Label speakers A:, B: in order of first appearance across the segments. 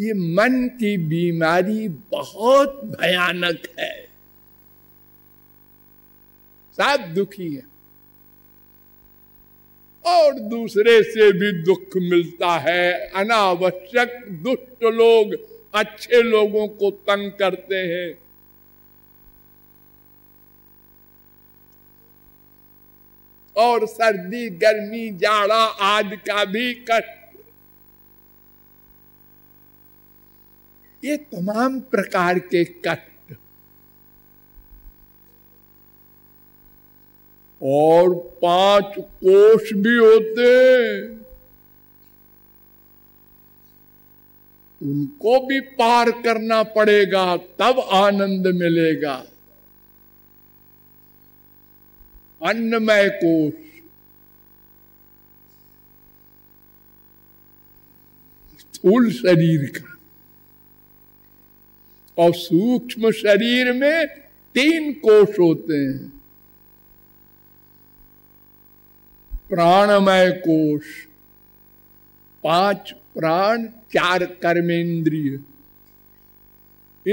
A: ये मन की बीमारी बहुत भयानक है। सब दुखी है। और दूसरे से भी दुख मिलता है। अनावश्यक दुष्ट लोग अच्छे लोगों को तंग करते हैं। और सर्दी, गर्मी, जाड़ा आदि का भी कष्ट ये तमाम प्रकार के कष्ट और पाँच कोष भी होते उनको भी पार करना पड़ेगा, तब आनंद मिलेगा। अन्नमय कोष। स्थूल शरीर का। और सूक्ष्म शरीर में तीन कोष होते हैं। प्राणमय कोष, पाँच प्राण, चार कर्मेंद्रिय।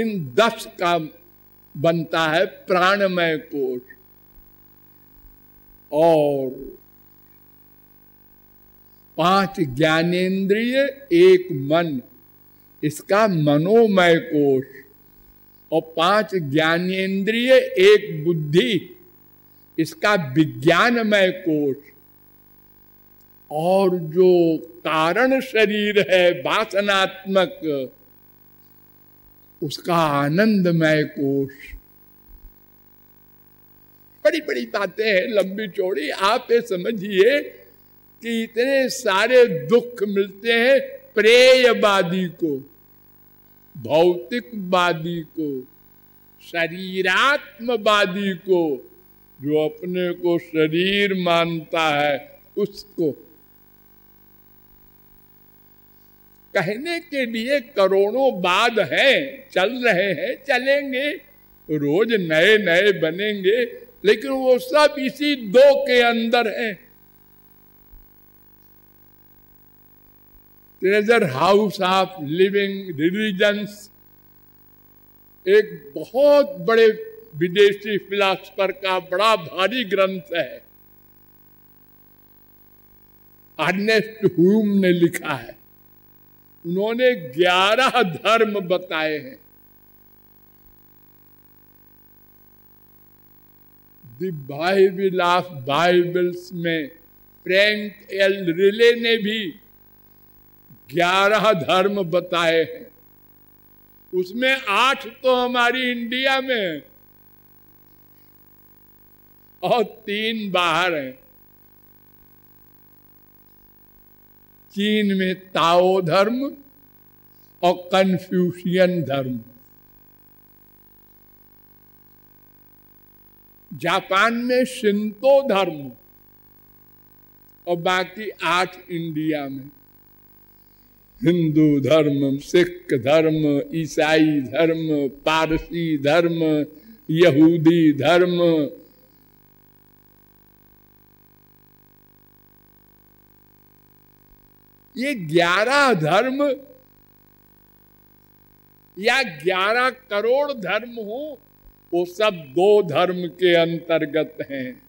A: इन दस का बनता है प्राणमय कोष। और पाँच ज्ञानेन्द्रिय एक मन, इसका मनोमय कोष। और पाँच ज्ञानेन्द्रिय, एक बुद्धि, इसका विज्ञानमय कोष। और जो कारण शरीर है, वासनात्मक, उसका आनंदमय कोष। बड़ी बड़ी बातें हैं, लंबी चौड़ी। आप ये समझिए कि इतने सारे दुख मिलते हैं प्रेयवादी को। भौतिकवादी को, शरीरात्मवादी को, जो अपने को शरीर मानता है, उसको। कहने के लिए करोड़ों बाद हैं, चल रहे हैं, चलेंगे। रोज नए नए बनेंगे, लेकिन वो सब इसी दो के अंदर है। Treasure house of living religions एक बहुत बड़े विदेशी फिलासफर का बड़ा भारी ग्रंथ है। अर्नेस्ट हुम ने लिखा है। उन्होंने ग्यारह धर्म बताए हैं। द ऑफ़ बाइबल्स में फ्रैंक एल रिले ने भी ग्यारह धर्म बताए हैं। उसमें आठ तो हमारी इंडिया में और तीन बाहर हैं। चीन में ताओ धर्म और कन्फ्यूशियन धर्म। जापान में शिंतो धर्म और बाकी आठ इंडिया में। हिंदू धर्म, सिख धर्म, ईसाई धर्म, पारसी धर्म, यहूदी धर्म। ये ग्यारह धर्म या ग्यारह करोड़ धर्म हो, वो सब दो धर्म के अंतर्गत हैं।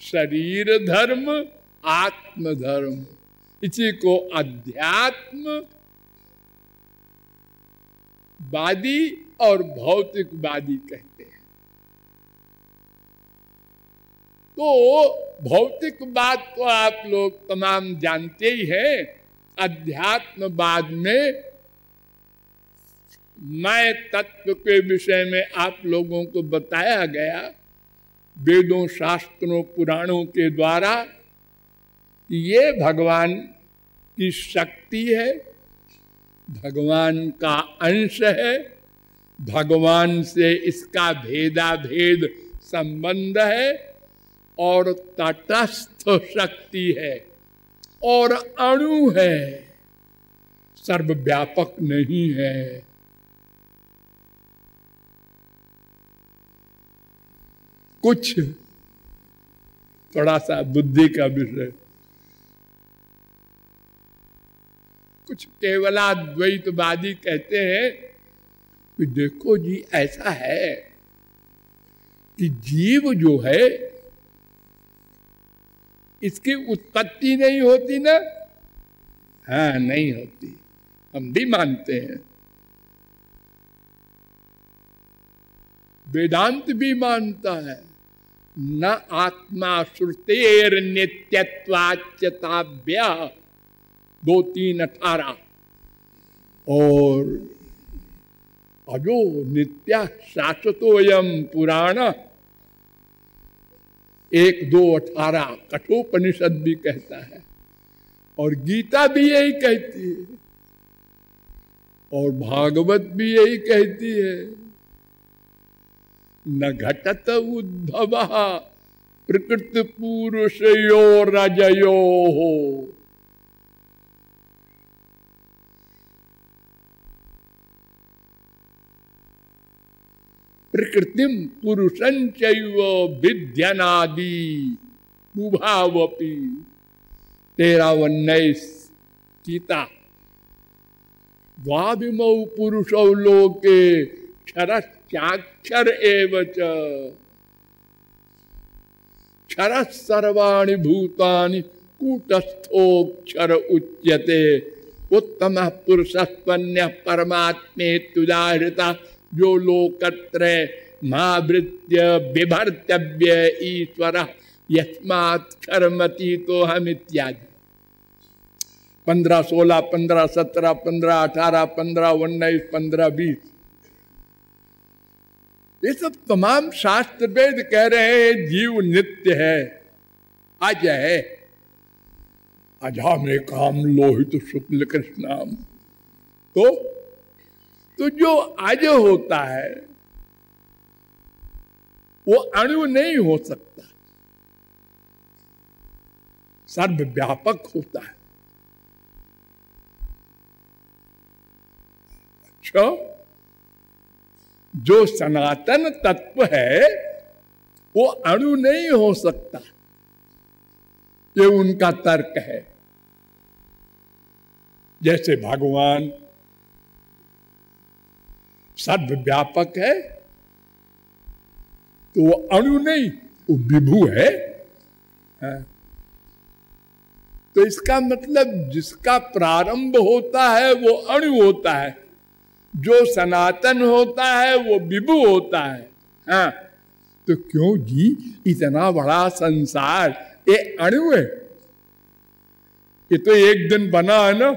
A: शरीर धर्म, आत्म धर्म। इसी को अध्यात्म, वादी और भौतिकवादी कहते हैं। तो भौतिकवाद तो आप लोग तमाम जानते ही हैं, अध्यात्मवाद में मैं तत्व के विषय में आप लोगों को बताया गया, वेदों, शास्त्रों, पुराणों के द्वारा ये भगवान की शक्ति है, भगवान का अंश है, भगवान से इसका भेदा भेद संबंध है और तटस्थ शक्ति है और अणु है। सर्वव्यापक नहीं है। कुछ थोड़ा सा बुद्धि का विषय कुछ केवला केवलाद्वैतवादी कहते हैं कि देखो जी, ऐसा है कि जीव जो है, इसकी उत्पत्ति नहीं होती ना। हाँ नहीं होती। हम भी मानते हैं। वेदांत भी मानता है, न आत्मा श्रुतेर नित्यत्वाच्यताभ्य दो तीन अठारह। और अजो नित्या शाश्वतोयम पुराण। एक दो अठारह, कठोपनिषद भी कहता है। और गीता भी यही कहती है। और भागवत भी यही कहती है। न घटत उद्भव प्रकृत पुरुष यो रजयो हो। प्रकृतिम पुरुषंच विद्यनादि। उभावपी। तेरा उन्नीस गीता। द्वाभिमौ पुरुषौ लोके क्षरश्चाक्षर एवच क्षर सर्वाणि भूतानि कूटस्थोक्षर उच्यते। उत्तम पुरुषस्पन्य परमात्मे तुदाहृता जो लोकत्र महावृत्य विभर्तव्य ईश्वर यस्मात्मती तो हम इत्यादि। पंद्रह सोलह, पंद्रह सत्रह, पंद्रह अठारह, पंद्रह उन्नीस, पंद्रह बीस। ये सब तमाम शास्त्र वेद कह रहे हैं, जीव नित्य है अज है। अजा में काम लोहित शुक्ल कृष्णाम। तो तो जो आज होता है, वो अणु नहीं हो सकता। सर्वव्यापक होता है। अच्छा? जो सनातन तत्व है, वो अणु नहीं हो सकता। ये उनका तर्क है। जैसे भगवान सर्वव्यापक है। तो वो अणु नहीं, वो विभू है। हाँ। तो इसका मतलब जिसका प्रारंभ होता है, वो अणु होता है। जो सनातन होता है, वो विभु होता है। हाँ। तो क्यों जी? इतना बड़ा संसार, ये अणु है। ये तो एक दिन बना है ना।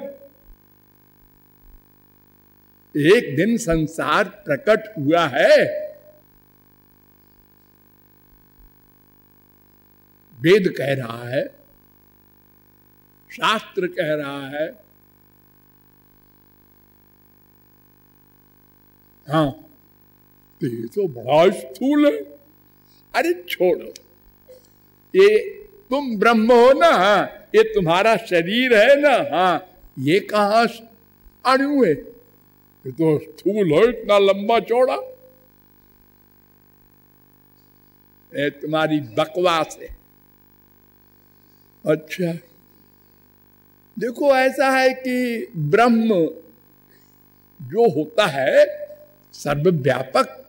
A: एक दिन संसार प्रकट हुआ है। वेद कह रहा है, शास्त्र कह रहा है। हाँ तो ये तो बड़ा स्थूल है। अरे छोड़ो, ये तुम ब्रह्म हो ना हाँ ये तुम्हारा शरीर है ना हाँ ये कहा अणु है। ये तो स्थूल हो इतना लंबा चौड़ा। ये तुम्हारी बकवास है। अच्छा। देखो, ऐसा है कि ब्रह्म जो होता है, सर्वव्यापक,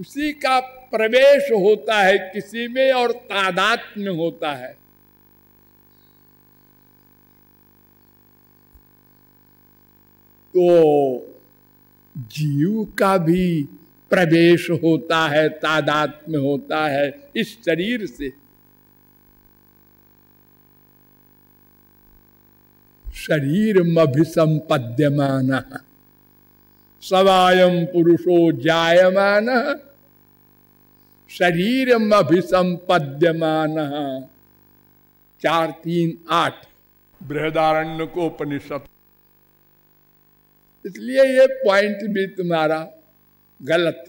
A: उसी का प्रवेश होता है, किसी में और तादात में होता है। तो जीव का भी प्रवेश होता है, तादात में होता है, इस शरीर से। शरीर मभिसंपद्यमान सवायम पुरुषो जायमान। शरीर अभिसंपद्यमान। चार, तीन, आठ। बृहदारण्य को उपनिषद। इसलिए ये पॉइंट भी तुम्हारा गलत।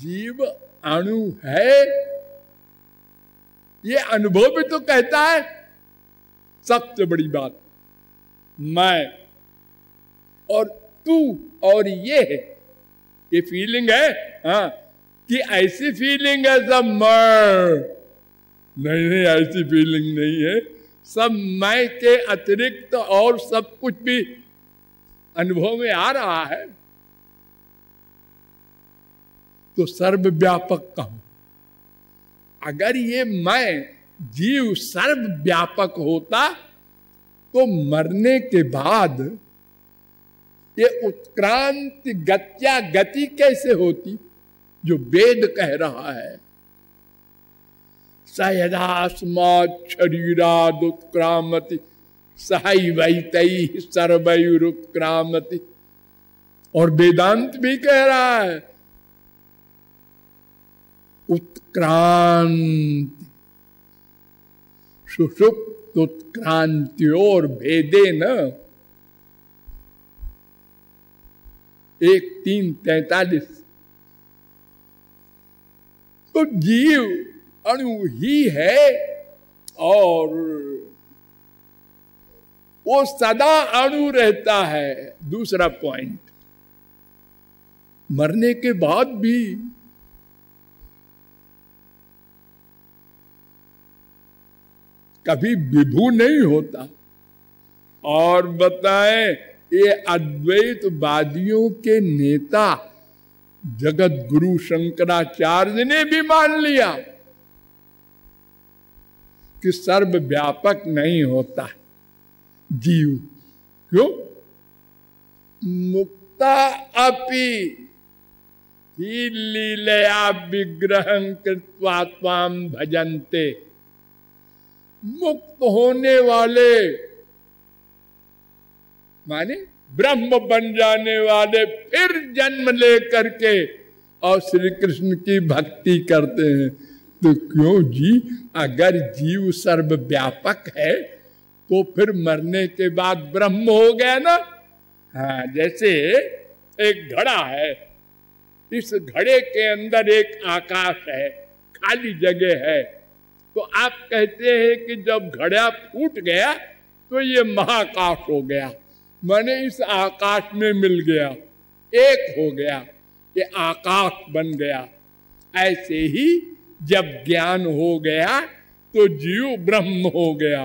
A: जीव अणु है, ये अनुभव भी तो कहता है। सबसे बड़ी बात, मैं और तू और ये है। ये फीलिंग है हाँ कि ऐसी फीलिंग है सब मैं नहीं नहीं ऐसी फीलिंग नहीं है। सब मैं के अतिरिक्त तो और सब कुछ भी अनुभव में आ रहा है। तो सर्वव्यापक कहूँ। अगर ये मैं जीव सर्वव्यापक होता तो मरने के बाद ये उत्क्रांत गत्या गति कैसे होती, जो वेद कह रहा है? सहदास्मा वही सर्वयुरुत्क्रामति और वेदांत भी कह रहा है, उत्क्रांति। सुषुप्त उत्क्रांति और भेदे न। एक तीन तैतालीस। तो जीव अणु ही है और वो सदा अणु रहता है। दूसरा पॉइंट मरने के बाद भी कभी विभू नहीं होता। और बताएँ, ये अद्वैतवादियों के नेता जगत गुरु शंकराचार्य ने भी मान लिया। कि सर्व व्यापक नहीं होता। जीव क्यों? मुक्ता अपि ही लीलया विग्रह कृत्वा भजनते। मुक्त होने वाले, माने ब्रह्म बन जाने वाले फिर जन्म लेकर के और श्री कृष्ण की भक्ति करते हैं। तो क्यों जी अगर जीव सर्व व्यापक है तो फिर मरने के बाद ब्रह्म हो गया ना? हाँ जैसे एक घड़ा है, इस घड़े के अंदर एक आकाश है, खाली जगह है। तो आप कहते हैं कि जब घड़ा फूट गया तो ये महाकाश हो गया। मैंने इस आकाश में मिल गया, एक हो गया, ये आकाश बन गया। ऐसे ही जब ज्ञान हो गया तो जीव ब्रह्म हो गया।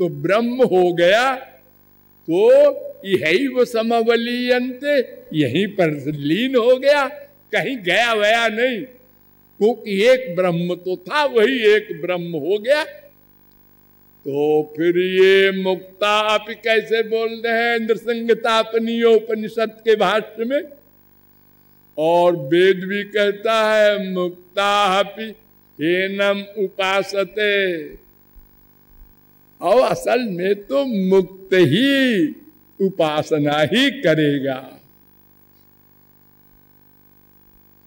A: तो ब्रह्म हो गया तो यही वो समवलीयंत यहीं पर लीन हो गया। कहीं गया वया नहीं, क्योंकि एक ब्रह्म तो था, वही एक ब्रह्म हो गया। तो फिर ये मुक्ता, आप कैसे बोल रहे हैं अपनी उपनिषद के भाष्य में? और वेद भी कहता है, मुक्ता हेनम उपासते। और असल में तो मुक्त ही उपासना ही करेगा।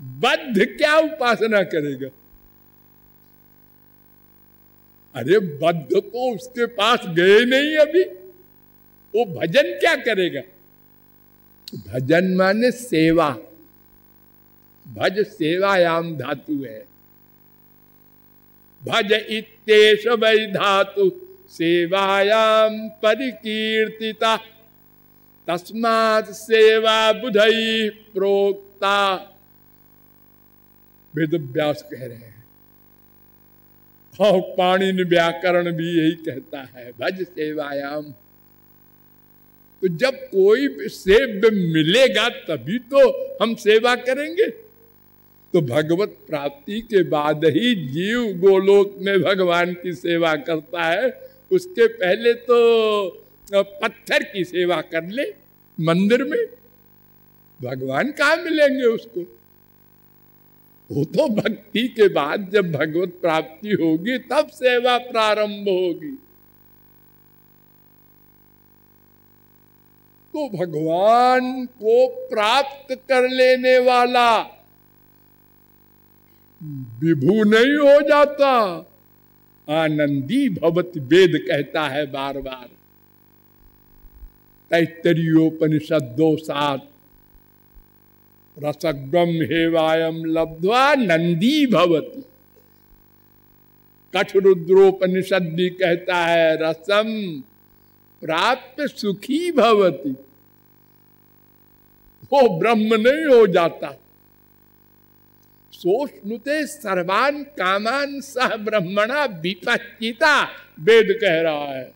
A: बद्ध क्या उपासना करेगा? अरे बद्ध तो उसके पास गए नहीं अभी। वो भजन क्या करेगा? भजन माने सेवा। भज सेवायाम धातु है। भज इतेश वै धातु सेवायाम परिकीर्तिता। तस्मात सेवा बुधई प्रोक्ता। वेद व्यास कह रहे हैं और पाणिनि व्याकरण भी यही कहता है, भज सेवायाम। तो जब कोई सेव्य मिलेगा तभी तो हम सेवा करेंगे। तो भगवत प्राप्ति के बाद ही जीव गोलोक में भगवान की सेवा करता है। उसके पहले तो पत्थर की सेवा कर ले मंदिर में। भगवान कहा मिलेंगे उसको? वो तो भक्ति के बाद जब भगवत प्राप्ति होगी, तब सेवा प्रारंभ होगी। तो भगवान को प्राप्त कर लेने वाला विभू नहीं हो जाता। आनंदी भवत वेद कहता है बार बार तैतरीयोपनिषद दो सात रसगम हेवायम लब्धवा नंदी भवती। कठ रुद्रोपनिषद भी कहता है रसम प्राप्त सुखी भवती। वो ब्रह्म नहीं हो जाता। सोष्णुते सर्वान कामान सह ब्रह्मणा विपचिता वेद कह रहा है।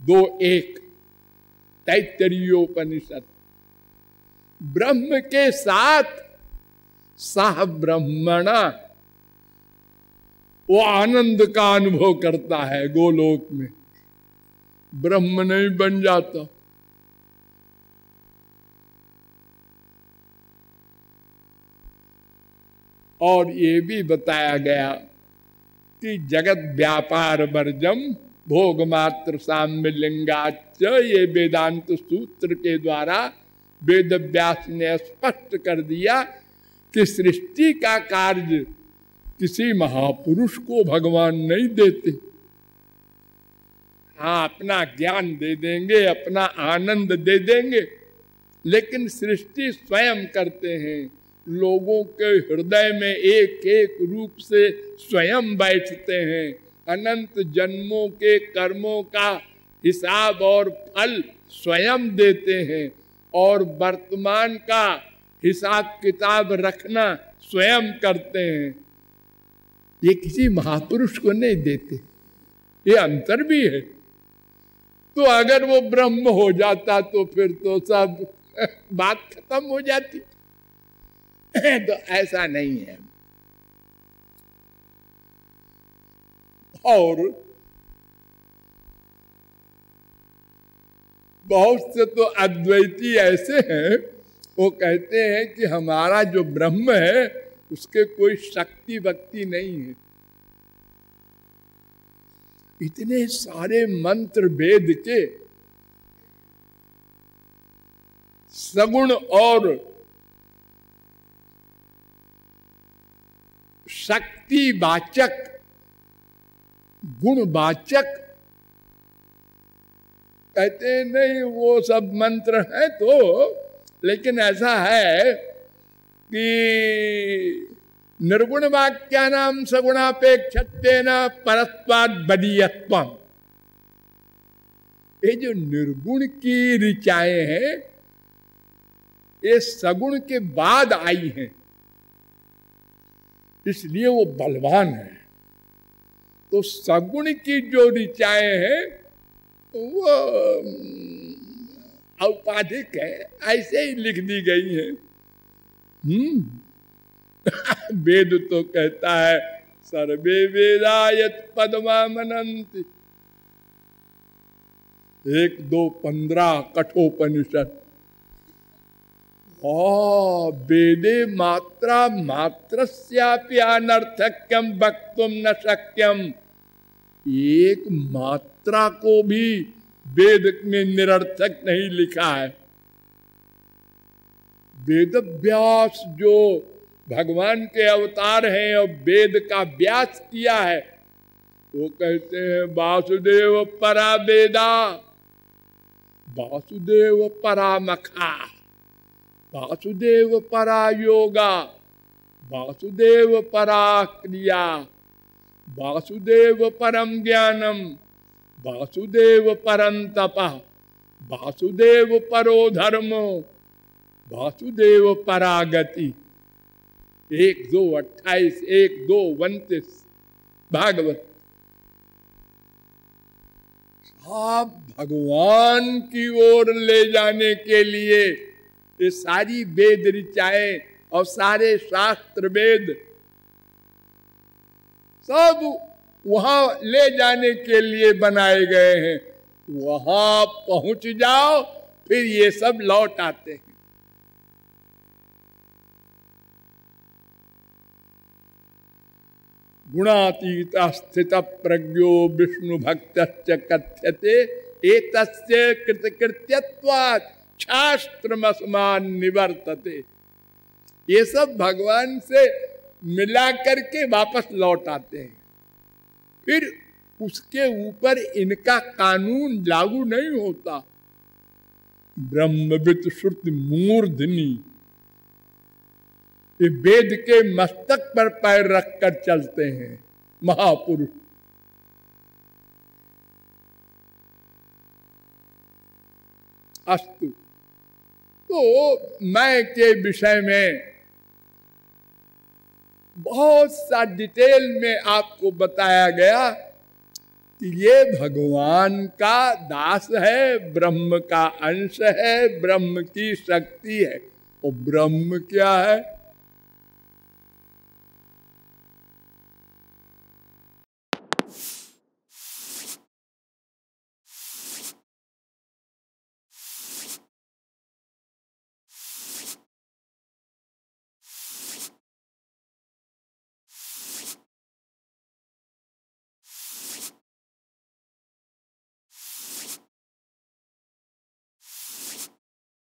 A: दो एक तैतरीयोपनिषद ब्रह्म के साथ सह ब्रह्मणा, वो आनंद का अनुभव करता है गोलोक में। ब्रह्म नहीं बन जाता। और ये भी बताया गया कि जगत व्यापार वर्जम भोग मात्र साम्य लिंगाच ये वेदांत सूत्र के द्वारा वेद व्यास ने स्पष्ट कर दिया कि सृष्टि का कार्य किसी महापुरुष को भगवान नहीं देते। हाँ अपना ज्ञान दे देंगे, अपना आनंद दे देंगे, लेकिन सृष्टि स्वयं करते हैं। लोगों के हृदय में एक एक रूप से स्वयं बैठते हैं। अनंत जन्मों के कर्मों का हिसाब और फल स्वयं देते हैं और वर्तमान का हिसाब किताब रखना स्वयं करते हैं। ये किसी महापुरुष को नहीं देते। ये अंतर भी है। तो अगर वो ब्रह्म हो जाता तो फिर तो सब बात खत्म हो जाती। तो ऐसा नहीं है और बहुत से तो अद्वैती ऐसे हैं, वो कहते हैं कि हमारा जो ब्रह्म है, उसके कोई शक्ति भक्ति नहीं है। इतने सारे मंत्र वेद के सगुण और शक्ति वाचक गुणवाचक। कहते नहीं, वो सब मंत्र है तो लेकिन ऐसा है कि निर्गुण वाक्या नाम सगुणापेक्ष परस्वाद बदीयत्व ये जो निर्गुण की ऋचाएँ हैं, ये सगुण के बाद आई हैं। इसलिए वो बलवान है। तो सगुण की जो ऋचाएँ हैं, वो औपाधिक है, ऐसे ही लिख दी गई है। हम्म। वेद तो कहता है, सर्वे वेदायत पदमा मनंत एक दो पंद्रह कठोपनिषद वेदे मात्रा मात्र अनर्थक्यम वक्तुम न शक्यम। एक मात्रा को भी वेद में निरर्थक नहीं लिखा है। वेद व्यास जो भगवान के अवतार हैं और वेद का व्यास किया है, वो कहते हैं, वासुदेव परा वेदा, वासुदेव परा मखा। वासुदेव परा योगा वासुदेव परा क्रिया वासुदेव परम ज्ञानम वासुदेव परम तप वासुदेव परो धर्म वासुदेव परागति एक दो अट्ठाईस, एक दो उन्तीस, भागवत। सब भगवान की ओर ले जाने के लिए ये सारी वेद ऋचाएँ और सारे शास्त्र वेद सब वहाँ ले जाने के लिए बनाए गए हैं। वहाँ पहुँच जाओ, फिर ये सब लौट आते हैं। गुणातीत स्थित प्रज्ञो विष्णु भक्त कथ्यते एक कृतकृत्यत्वात्। शास्त्र मसमान निवर्तते ये सब भगवान से मिला करके वापस लौट आते हैं। फिर उसके ऊपर इनका कानून लागू नहीं होता। ब्रह्मविद श्रुति मूर्धनी। ये वेद के मस्तक पर पैर रखकर चलते हैं, महापुरुष। अस्तु। तो मैं के विषय में बहुत सा डिटेल में आपको बताया गया कि ये भगवान का दास है, ब्रह्म का अंश है, ब्रह्म की शक्ति है। और ब्रह्म क्या है?